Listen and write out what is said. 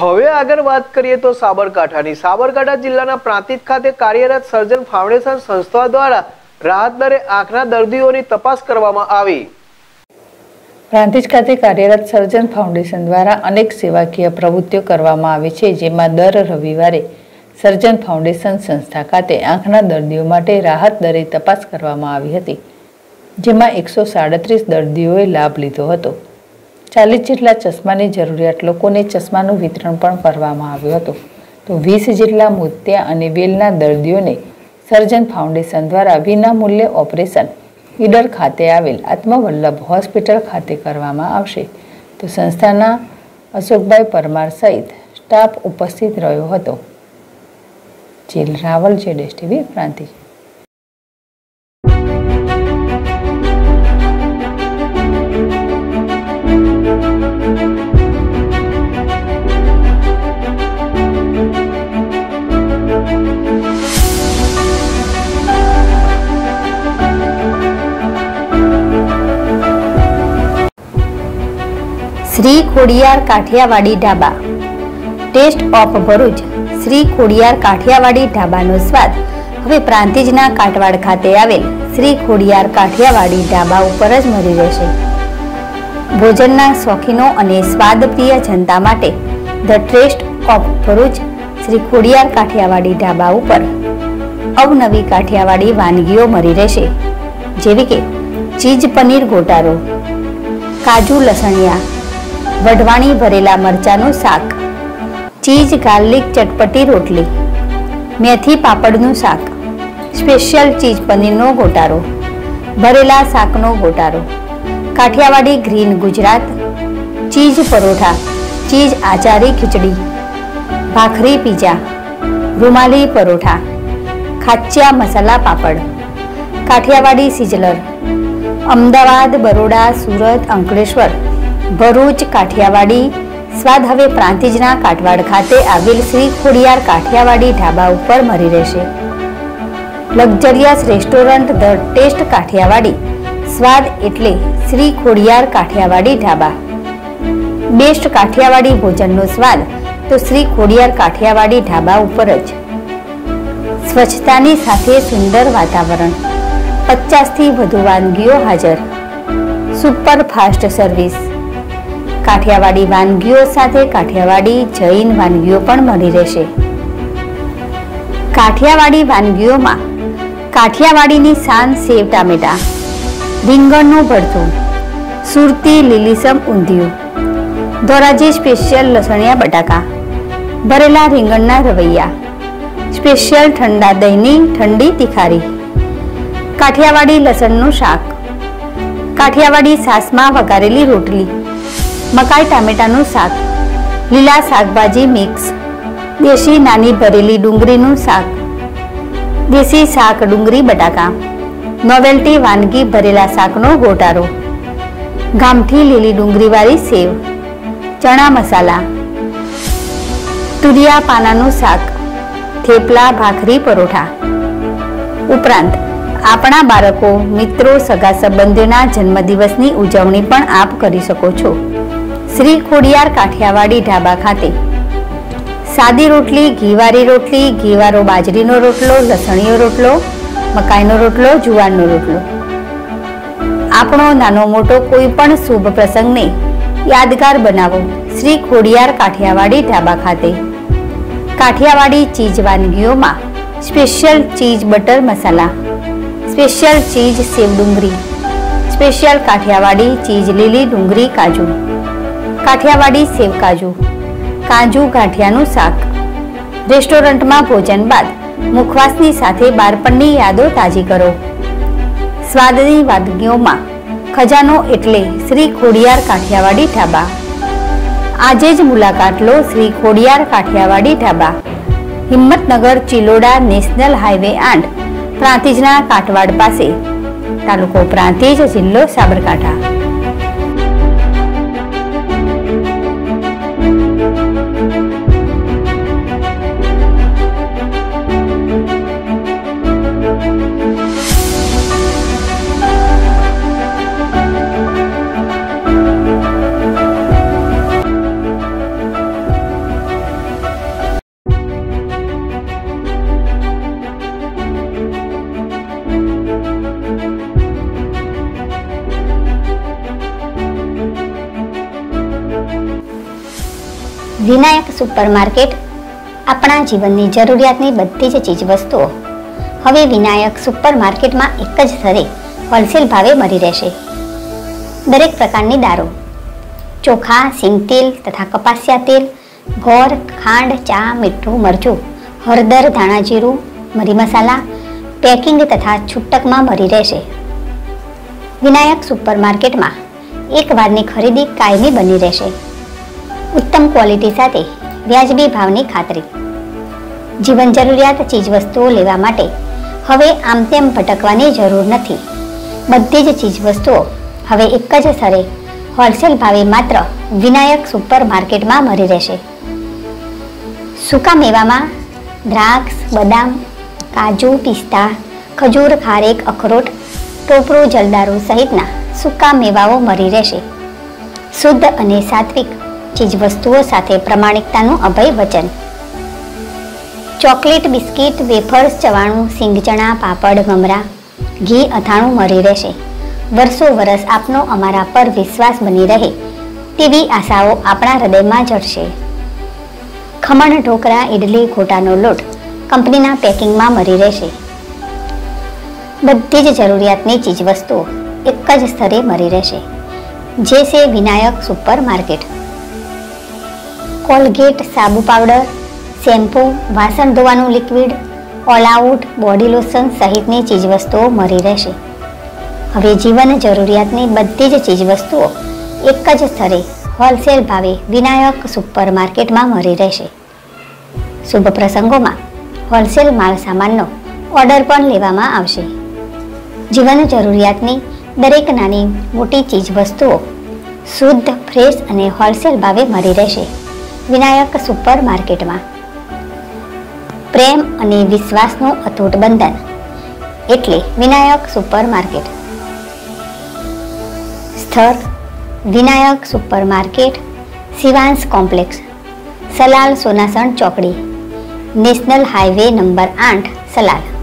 હવે આગળ વાત કરીએ તો સાબરકાંઠાની. સાબરકાંઠા જિલ્લાના પ્રાંતિજ ખાતે કાર્યરત સર્જન ફાઉન્ડેશન સંસ્થા દ્વારા રાહત દરે આંખના દર્દીઓની તપાસ કરવામાં આવી. પ્રાંતિજ ખાતે કાર્યરત સર્જન ફાઉન્ડેશન દ્વારા અનેક સેવાકીય પ્રવૃત્તિઓ કરવામાં આવે છે, જેમાં દર રવિવારે સર્જન ફાઉન્ડેશન સંસ્થા ખાતે આંખના દર્દીઓ માટે રાહત દરે તપાસ કરવામાં આવી હતી, જેમાં એકસો સાડત્રીસ દર્દીઓએ લાભ લીધો હતો. ચાલીસ જેટલા ચશ્માની જરૂરિયાત લોકોને ચશ્માનું વિતરણ પણ કરવામાં આવ્યું હતું. તો વીસ જેટલા મોતિયા અને વેલના દર્દીઓને સર્જન ફાઉન્ડેશન દ્વારા વિનામૂલ્યે ઓપરેશન ઈડર ખાતે આવેલ આત્મવલ્લભ હોસ્પિટલ ખાતે કરવામાં આવશે. તો સંસ્થાના અશોકભાઈ પરમાર સહિત સ્ટાફ ઉપસ્થિત રહ્યો હતો. જેલ Raval, જેડેશ TV Prantij Shri Khodiyar Kathiyawadi dhaba. Taste of Bharuch, Shri Khodiyar Kathiyawadi ઢાબાનો સ્વાદ. હવે પ્રાંતિજના કાટવાડ ખાતે આવેલ શ્રી ખોડિયાર કાઠિયાવાડી ઢાબા ઉપર જ મળી રહેશે. ભોજનના શોખીનો અને સ્વાદપ્રિય જનતા માટે the taste of Bharuch, Shri Khodiyar Kathiyawadi dhaba ઉપર અવનવી કાઠિયાવાડી વાનગીઓ મળી રહેશે. જેવી કે ચીઝ પનીર ગોટારો કાજુ લસણિયા વઢવાણી ભરેલા મરચાનું શાક. ચીઝ, ગાર્લિક, ચટપટી, રોટલી. મેથી પાપડનું શાક. સ્પેશિયલ ચીઝ પનીરનો ગોટારો. ભરેલા શાકનો ગોટારો. Kathiyawadi green Gujarat. Cheese paratha. Cheese આચારી khichdi. Bhakri pizza. Rumali paratha. ખાચ્યા મસાલા પાપડ. કાઠિયાવાડી સિઝલર. અમદાવાદ, બરોડા, સુરત, અંકલેશ્વર. ભરૂચ, કાઠિયાવાડી. સ્વાદ હવે પ્રાંતિજના કાટવાડ ખાતે આવેલ શ્રી ખોડિયાર કાઠિયાવાડી ઢાબા ઉપર મળી રહેશે. Luxurious restaurant the taste Kathiyawadi. સ્વાદ એટલે શ્રી ખોડિયાર કાઠિયાવાડી ઢાબા. બેસ્ટ કાઠિયાવાડી ભોજનનો સ્વાદ તો શ્રી ખોડિયાર કાઠિયાવાડી ઢાબા ઉપર જ. સ્વચ્છતાની સાથે સુંદર વાતાવરણ. પચાસથી વધુ વાનગીઓ હાજર. Super fast service. કાઠિયાવાડી વાનગીઓ સાથે કાઠિયાવાડી જૈન વાનગીઓ પણ મળી રહેશે. કાઠિયાવાડી વાનગીઓમાં કાઠિયાવાડીની શાન સેવ ટામેટા, રીંગણનું ભરથું, સુરતી લીલીસમ ઊંધિયું, ધોરાજી સ્પેશિયલ લસણિયા બટાકા, ભરેલા રીંગણના રવૈયા, સ્પેશિયલ ઠંડા દહીંની ઠંડી તિખારી, કાઠિયાવાડી લસણનું શાક, કાઠિયાવાડી સાસમાં વઘારેલી રોટલી મકાઈ ટામેટાનું શાક, લીલા શાકભાજી મિક્સ, દેશી નાની ભરેલી ડુંગળીનું શાક, દેશી શાક ડુંગળી બટાકા, નોવેલ્ટી વાનગી ભરેલા શાકનો ગોટારો, ગામઠી લીલી ડુંગળીવાળી સેવ, ચણા મસાલા, તુરિયા પાનાનું શાક, થેપલા ભાખરી પરોઠા. ઉપરાંત, આપણા બાળકો, મિત્રો, સગા સંબંધીના જન્મદિવસની ઉજવણી પણ આપ કરી શકો છો. શ્રી ખોડિયાર કાઠિયાવાડી ઢાબા ખાતે. સાદી રોટલી, ઘીવારી રોટલી, ઘીવારો બાજરીનો રોટલો લસણીયો રોટલો, મકાઈનો રોટલો, જુવારનો રોટલો. આપણો નાનો મોટો કોઈ પણ શુભ પ્રસંગને યાદગાર બનાવો શ્રી ખોડિયાર કાઠિયાવાડી ઢાબા ખાતે. કાઠિયાવાડી ચીજ વાનગીઓમાં special cheese butter masala, special cheese sev ડુંગળી, સ્પેશિયલ કાઠિયાવાડી ચીઝ લીલી ડુંગળી કાજુ કાઠિયાવાડી સેવ કાજુ કાજુ ગાંઠિયાનું શાક. રેસ્ટોરન્ટમાં ભોજન બાદ મુખવાસની સાથે બાળપણની યાદો તાજી કરો. સ્વાદની વાનગીઓમાં ખજાનો એટલે શ્રી ખોડિયાર કાઠિયાવાડી ઢાબા. આજે જ મુલાકાત લો શ્રી ખોડિયાર કાઠિયાવાડી ઢાબા. હિંમતનગર ચિલોડા નેશનલ હાઈવે આંડ પ્રાંતિજના કાટવાડ પાસે. તાલુકો પ્રાંતિજ જિલ્લો સાબરકાંઠા. વિનાયક સુપરમાર્કેટ આપણા જીવનની જરૂરિયાતની બધી જ ચીજવસ્તુઓ હવે વિનાયક સુપરમાર્કેટમાં એક જ સ્તરે હોલસેલ ભાવે મળી રહેશે. દરેક પ્રકારની દારૂ. ચોખા, સિંગતેલ તથા કપાસિયા તેલ ગોળ ખાંડ, ચા, મીઠું, મરચું, હળદર ધાણાજીરું મરી મસાલા, પેકિંગ તથા છૂટકમાં મળી રહેશે. વિનાયક સુપરમાર્કેટમાં એક વારની ખરીદી કાયમી બની રહેશે. ઉત્તમ ક્વોલિટી સાથે વ્યાજબી ભાવની ખાતરી. જીવન જરૂરિયાત ચીજવસ્તુઓ લેવા માટે હવે આમ તેમ ભટકવાની જરૂર નથી. બધી જ ચીજવસ્તુઓ હવે એક જ સ્થળે હોલસેલ ભાવે માત્ર વિનાયક સુપર માર્કેટમાં મળી રહેશે. સૂકા મેવામાં દ્રાક્ષ, બદામ, કાજુ, પિસ્તા, ખજૂર, ખારેક, અખરોટ, ટોપરું, જલદારુ સહિતના સૂકા મેવાઓ મળી રહેશે. શુદ્ધ અને સાત્વિક ચીજવસ્તુઓ સાથે પ્રમાણિકતાનું અભય વચન ચોકલેટ, બિસ્કિટ, વેફર્સ, ચવાણું, સિંગચણા, પાપડ, મમરા, ઘી, અથાણું મળી રહેશે. વર્ષો વર્ષ આપનો અમારા પર વિશ્વાસ બની રહે તેવી આશાઓ આપણા હૃદયમાં જડશે. ખમણ, ઢોકરા ઇડલી ખોટાનો લોટ કંપનીના પેકિંગમાં મળી રહેશે. બધી જ જરૂરિયાતની ચીજવસ્તુઓ એક જ સ્તરે મળી રહેશે. જે છે વિનાયક સુપર માર્કેટ કોલગેટ, સાબુ પાવડર, શેમ્પૂ, વાસણ ધોવાનું liquid, All Out, body lotion સહિતની ચીજવસ્તુઓ મળી રહેશે. હવે જીવન જરૂરિયાતની બધી જ ચીજવસ્તુઓ એક જ સ્તરે હોલસેલ ભાવે વિનાયક સુપર માર્કેટમાં મળી રહેશે. શુભ પ્રસંગોમાં હોલસેલ માલ સામાનનો ઓર્ડર પણ લેવામાં આવશે. જીવન જરૂરિયાતની દરેક નાની મોટી ચીજવસ્તુઓ શુદ્ધ, ફ્રેશ અને હોલસેલ ભાવે મળી રહેશે. વિનાયક સુપર માર્કેટમાં. પ્રેમ અને વિશ્વાસનું અતૂટ બંધન. એટલે વિનાયક સુપર માર્કેટ. સ્થળ, Vinayak super market, Shivansh complex, Salal Sonasan ચોકડી, નેશનલ હાઈવે નંબર આઠ, સલાલ.